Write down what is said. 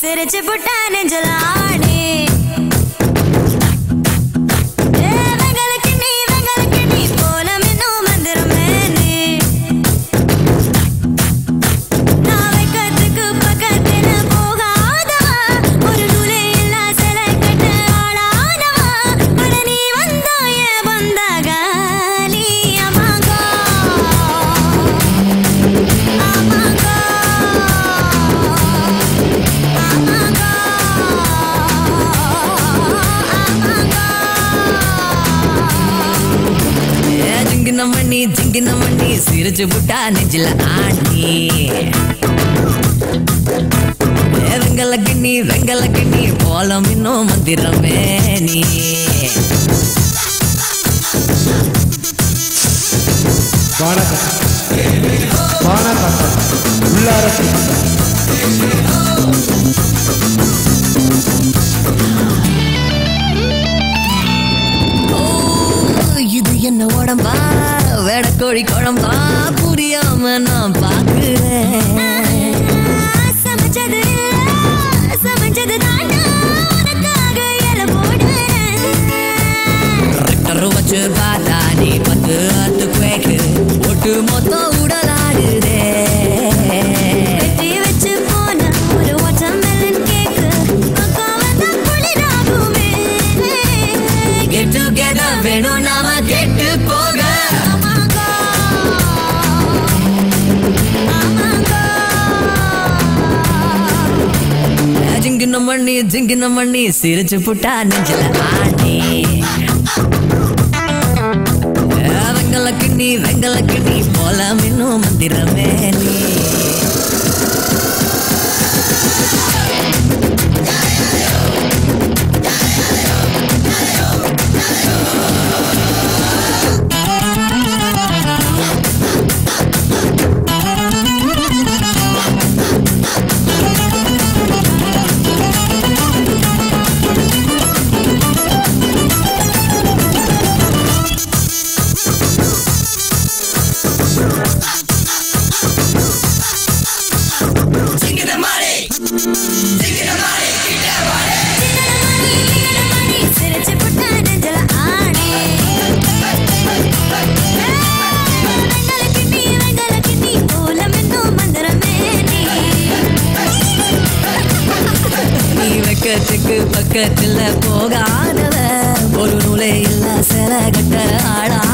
சிரிச்சு புட்டா நெஞ்சல ஜிங்கின மண்ணி ஜிங்கின மணி சிரிச்சு புட்டா நெஞ்சில ஆண்டி வெங்கல கிண்ணி வெங்கல கிண்ணி போலம் இன்னும் மந்திரமே நீ. வணக்கம் வணக்கம் உள்ளார. வேடக்கோழி குழம்பா புரியாம நான் பாக்குறேன். சமைச்சது சமைச்சது வச்சு பார்த்தா நீ பத்து அத்து குவேக்கு ஒட்டு மொத்தம் உடலாடுதே. வெட்டி ஜிங்கின மண்ணி ஜிங்கின மண்ணி சிரிச்சு புட்டா நெஞ்சில ஆண்டி வெங்கல கிண்ணி வெங்கல கிண்ணி போல இன்னும் மந்திரமே பக்கத்துக்கு பக்கத்துல போகாதவ. ஒரு நூலே இல்ல சில கட்ட ஆளானவ